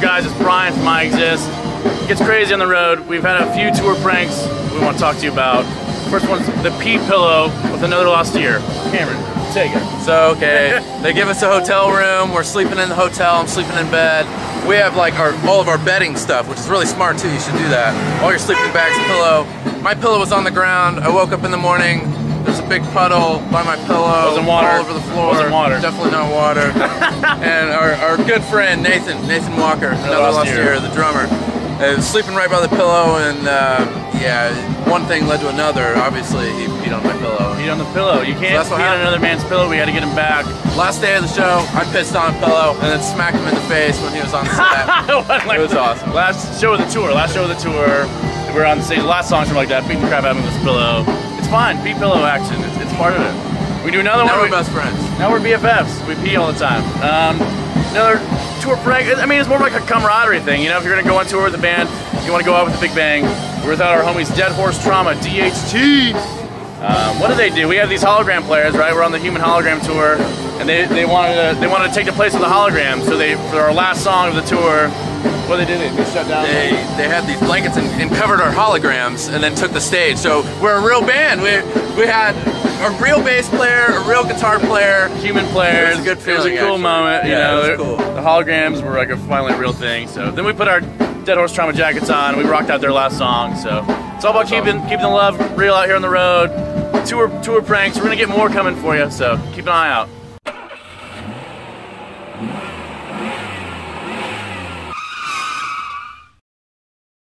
guys, it's Brian from I Exist. It gets crazy on the road. We've had a few tour pranks we want to talk to you about. First one's the Pee Pillow with Another Lost Year. Cameron, take it. So okay, they give us a hotel room. We're sleeping in the hotel. I'm sleeping in bed. We have like our all of our bedding stuff, which is really smart too. You should do that. All your sleeping bags, pillow. My pillow was on the ground. I woke up in the morning. There's a big puddle by my pillow. Wasn't water. All over the floor. Wasn't water. Definitely not water. and our, our good friend Nathan, Nathan Walker, another lost Lost Year. ear, the drummer, was sleeping right by the pillow. And uh, yeah, one thing led to another. Obviously, he peed on my pillow. Peed on the pillow. You can't that's what pee on another man's pillow. We had to get him back. Last day of the show, I pissed on a pillow and then smacked him in the face when he was on set. It was awesome. Last show of the tour. Last show of the tour. We were on the stage. Last song, something like that. Beat the crap out of him with this pillow. It's fine. Pee pillow action. It's, it's part of it. We do another now one. we're we- best friends. Now we're BFFs. We pee all the time. Um, another tour prank. I mean, it's more like a camaraderie thing. You know, if you're gonna go on tour with a band, you want to go out with a big bang. We're without our homies Dead Horse Trauma, DHT. Um, what do they do? We have these hologram players, right? We're on the Human Hologram tour, and they, they wanted to they wanted to take the place of the hologram. So they for our last song of the tour, what they did it. they shut down. They they had these blankets and, and covered our holograms and then took the stage. So we're a real band. We we had a real bass player, a real guitar player. human players. It was a good feeling, It was a cool actually. moment. You Yeah, know, it was cool. the holograms were like a finally real thing. So then we put our Dead Horse Trauma jackets on. and We rocked out their last song. So it's all about keeping keeping the love real out here on the road. Tour tour pranks. We're gonna get more coming for you. So keep an eye out.